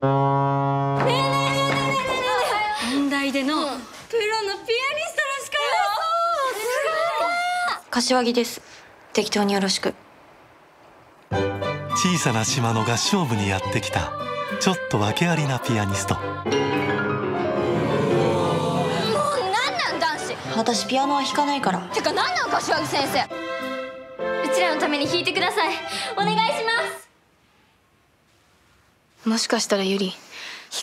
音大での。プロのピアニストらしかよ。柏木です。適当によろしく。小さな島の合唱部にやってきた。ちょっと訳ありなピアニスト。もうなんなん男子。私ピアノは弾かないから。てかなんなん柏木先生。うちらのために弾いてください。お願いしますもしかしたらゆり悲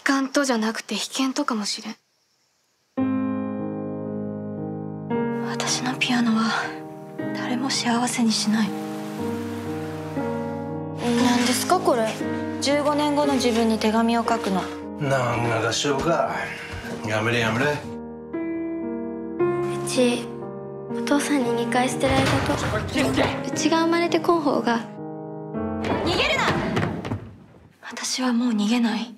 観とじゃなくて被験とかもしれん。私のピアノは誰も幸せにしない。何ですかこれ？15年後の自分に手紙を書くの。なんが合唱か。やめれやめれ。うちお父さんに2回捨てられたと。うちが生まれてこん方が私はもう逃げない。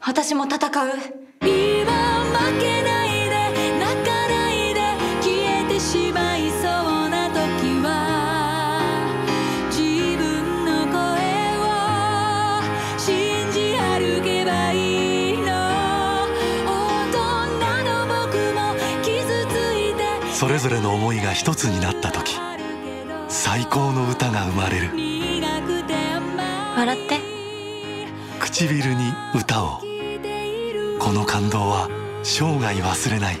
私も戦う。今負けないで泣かないで消えてしまいそうな時は自分の声を信じ歩けばいいの。大人の僕も傷ついてそれぞれの思いが一つになった時最高の歌が生まれる笑って。唇に歌をこの感動は生涯忘れない。